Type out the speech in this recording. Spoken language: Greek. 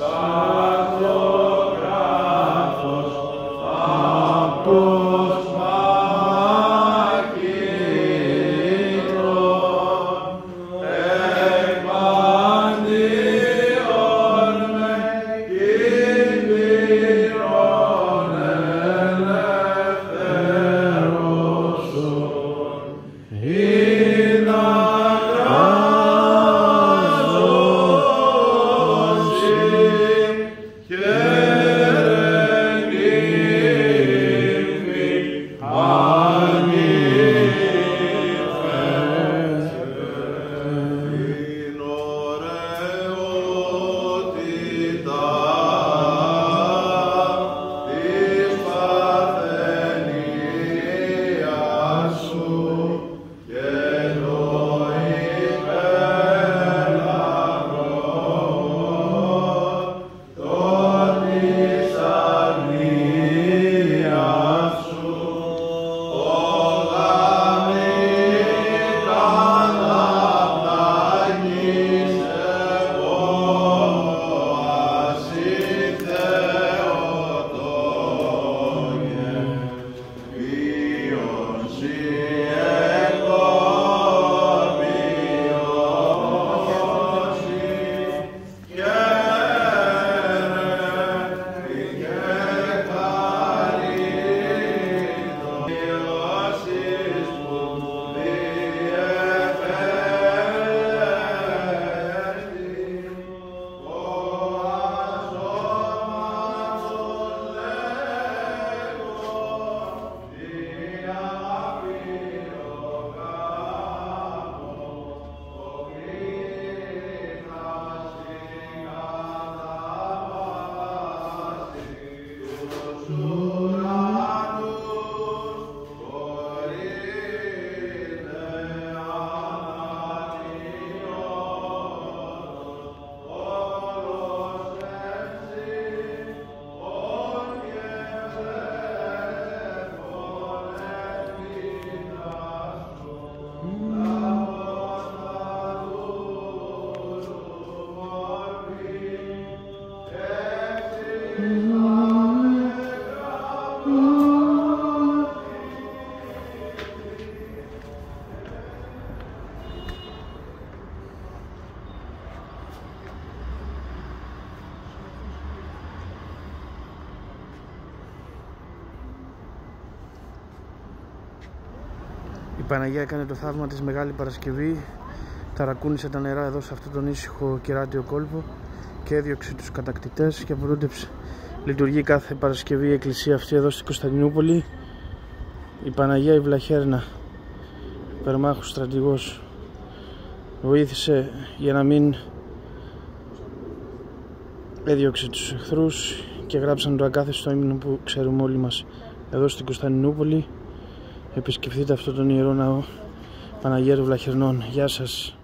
Sancto Graphos, Apos Η Παναγία έκανε το θαύμα της Μεγάλη Παρασκευή ταρακούνησε τα νερά εδώ σε αυτόν τον ήσυχο κεράτιο κόλπο και έδιωξε τους κατακτητές και από τότε ψ- λειτουργεί κάθε Παρασκευή η εκκλησία αυτή εδώ στην Κωνσταντινούπολη η Παναγία η Βλαχέρνα περμάχος στρατηγός βοήθησε για να μην έδιωξε τους εχθρούς και γράψαν το ακάθεστο ύμνο που ξέρουμε όλοι μας εδώ στην Κωνσταντινούπολη επισκεφτείτε αυτόν τον ιερό ναό Παναγία των Βλαχερνών. Γεια σας.